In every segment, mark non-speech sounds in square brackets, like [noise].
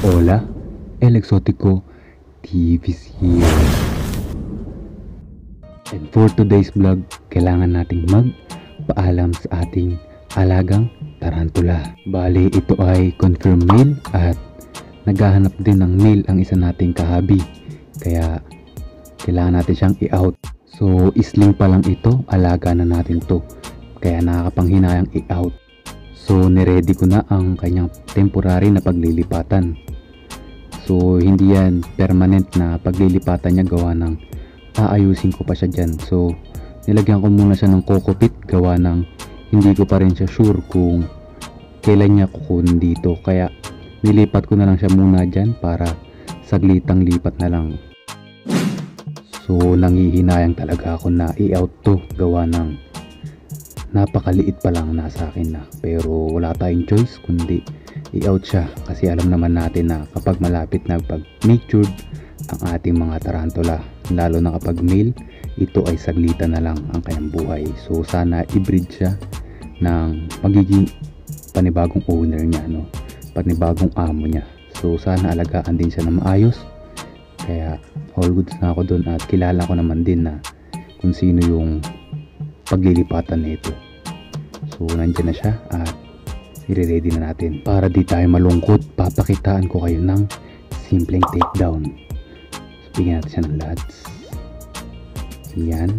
Hola, El Exotico TV's here. And for today's vlog, kailangan nating magpaalam sa ating alagang tarantula. Bali, ito ay confirm male at naghahanap din ng male ang isa nating kahabi. Kaya, kailangan natin siyang i-out. So, isling pa lang ito, alaga na natin to. Kaya nakakapanghinayang i-out. So, niready ko na ang kanyang temporary na paglilipatan. So, hindi yan permanent na paglilipatan niya gawa ng aayusin ko pa siya dyan. So, nilagyan ko muna siya ng kokopit gawa ng hindi ko pa rin siya sure kung kailan niya kukunin dito. Kaya, nilipat ko na lang siya muna dyan para saglitang lipat na lang. So, nangihinayang talaga ako na i-out to gawa ng napakaliit pa lang nasa akin na. Pero wala tayong choice kundi i-out siya. Kasi alam naman natin na kapag malapit na pag matured ang ating mga tarantula lalo na kapag male ito ay saglitan na lang ang kanyang buhay. So sana i-breed siya ng magiging panibagong owner niya no? Panibagong amo niya. So sana alagaan din siya na maayos. Kaya all goods na ako dun at kilala ko naman din na kung sino yung paglilipatan nito so nandyan na siya at i-ready na natin. Para di tayo malungkot papakitaan ko kayo ng simpleng takedown. So bigyan natin siya ng lads yan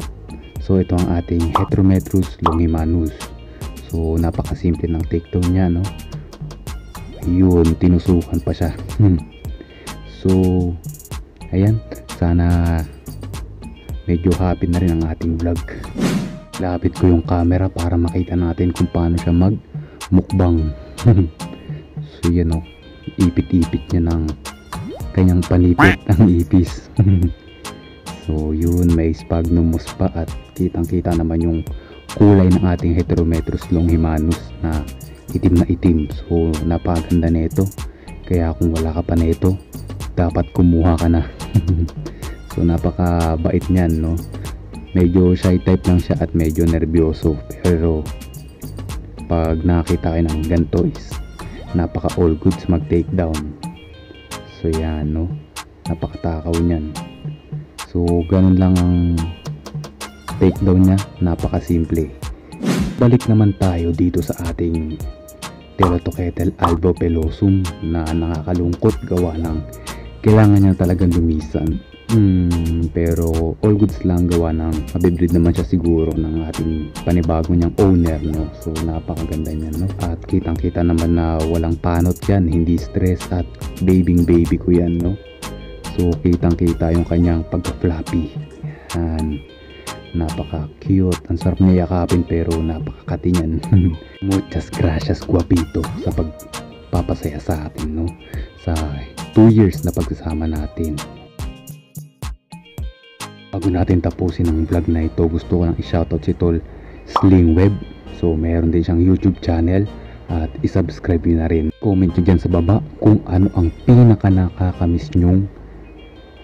so ito ang ating Heterometrus longimanus. So napakasimple ng takedown niya no? Yun tinusukan pa siya. So ayan. Sana medyo happy na rin ang ating vlog. Lapit ko yung camera para makita natin kung paano siya mag mukbang. [laughs] So yan o ipit-ipit niya ng kanyang panipit ang ipis. [laughs] So yun may sphagnum pa at kitang kita naman yung kulay ng ating heterometrus longimanus na itim na itim. So napaganda nito. Kaya kung wala ka pa nito dapat kumuha ka na. [laughs] So napaka bait niyan no? Medyo shy type lang siya at medyo nervyoso. Pero pag nakita kayo ng ganito is napaka all goods mag take down so yan no? Napakatakaw niyan. So ganun lang ang take down niya. Napaka simple balik naman tayo dito sa ating Terotoketel albopelosum na nakakalungkot gawa ng kailangan niya talagang lumisan Hmm, pero all goods lang gawa ng mabibreed naman siya siguro ng ating panibago niyang owner no? So napakaganda niyan no? At kitang kita naman na walang panot yan hindi stress at babying baby ko yan no? So kitang kita yung kanyang pagka fluffy yan. Napaka cute ang sarap niya yakapin pero napakakati niyan. [laughs] Muchas gracias guapito sa pagpapasaya sa atin no? Sa 2 years na pagsasama natin Bago natin tapusin ang vlog na ito, gusto ko lang i-shoutout si Tol Sling Web. So, meron din siyang YouTube channel at isubscribe nyo na rin. Comment nyo dyan sa baba kung ano ang pinaka nakakamiss nyong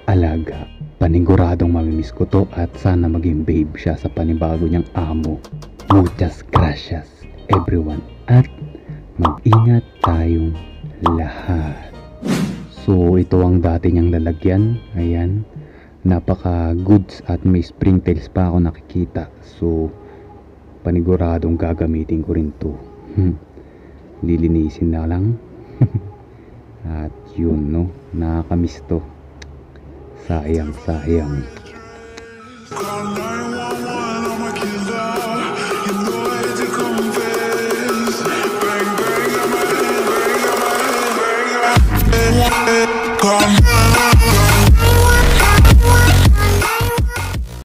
alaga. Paniguradong mamimiss ko to at sana maging babe siya sa panibago niyang amo. Muchas gracias everyone at mag-ingat tayong lahat. So, ito ang dati niyang lalagyan. Ayan napaka goods at may springtails pa ako nakikita. So paniguradong gagamitin ko rin to. Hmm. lilinisin na lang. [laughs] At yun no? Nakakamiss to. Sayang sayang